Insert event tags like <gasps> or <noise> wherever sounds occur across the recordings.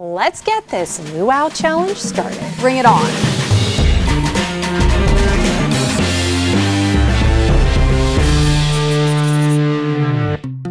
Let's get this luau challenge started. Bring it on.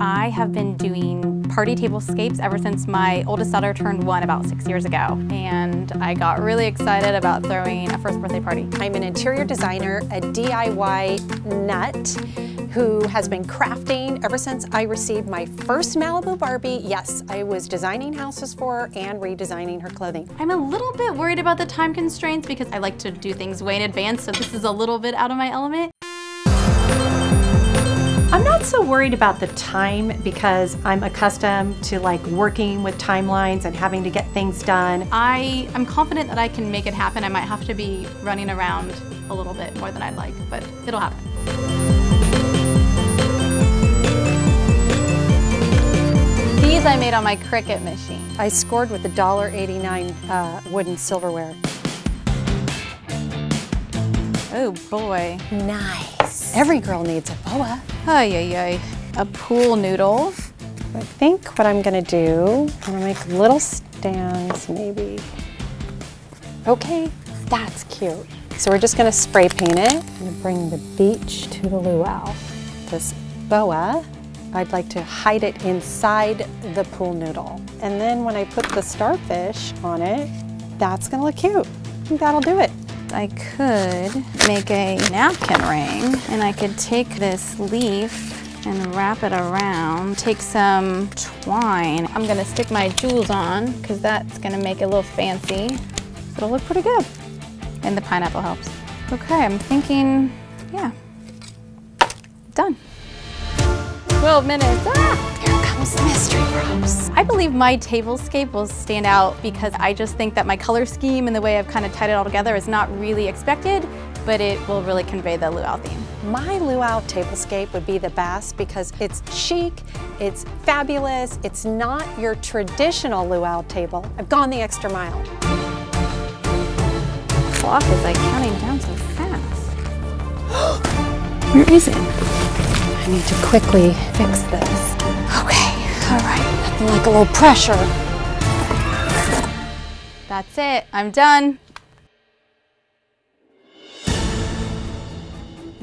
I have been doing party tablescapes ever since my oldest daughter turned one about six years ago. And I got really excited about throwing a first birthday party. I'm an interior designer, a DIY nut who has been crafting ever since I received my first Malibu Barbie. Yes, I was designing houses for her and redesigning her clothing. I'm a little bit worried about the time constraints because I like to do things way in advance, so this is a little bit out of my element. I'm not so worried about the time because I'm accustomed to like working with timelines and having to get things done. I am confident that I can make it happen. I might have to be running around a little bit more than I'd like, but it'll happen. I made on my Cricut machine. I scored with the $1.89 uh, wooden silverware. Oh boy. Nice. Every girl needs a boa. Ay, ay, ay. A pool noodle. I think what I'm gonna do, I'm gonna make little stands maybe. Okay, that's cute. So we're just gonna spray paint it. I'm gonna bring the beach to the luau. This boa I'd like to hide it inside the pool noodle. And then when I put the starfish on it, that's gonna look cute. I think that'll do it. I could make a napkin ring and I could take this leaf and wrap it around. Take some twine. I'm gonna stick my jewels on because that's gonna make it a little fancy. It'll look pretty good. And the pineapple helps. Okay, I'm thinking, yeah, done. 12 minutes. Ah, here comes the mystery props. I believe my tablescape will stand out because I just think that my color scheme and the way I've kind of tied it all together is not really expected, but it will really convey the luau theme. My luau tablescape would be the best because it's chic, it's fabulous, it's not your traditional luau table. I've gone the extra mile. The clock is like counting down so fast. <gasps> Where is it? I need to quickly fix this. Okay, all right, nothing like a little pressure. That's it, I'm done.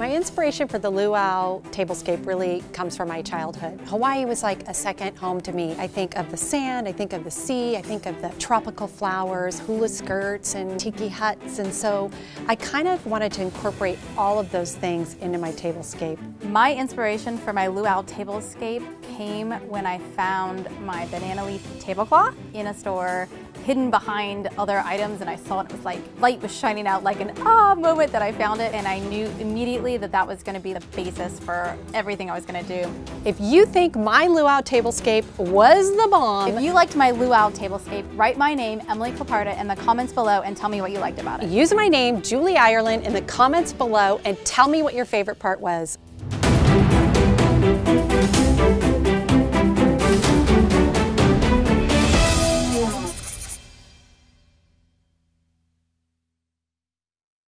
My inspiration for the luau tablescape really comes from my childhood. Hawaii was like a second home to me. I think of the sand, I think of the sea, I think of the tropical flowers, hula skirts and tiki huts, and so I kind of wanted to incorporate all of those things into my tablescape. My inspiration for my luau tablescape came when I found my banana leaf tablecloth in a store hidden behind other items and I saw it, it was like light was shining out like an ah moment that I found it and I knew immediately that that was going to be the basis for everything I was going to do. If you think my luau tablescape was the bomb. If you liked my luau tablescape, write my name, Emily Caparda, in the comments below and tell me what you liked about it. Use my name, Julie Ireland, in the comments below and tell me what your favorite part was.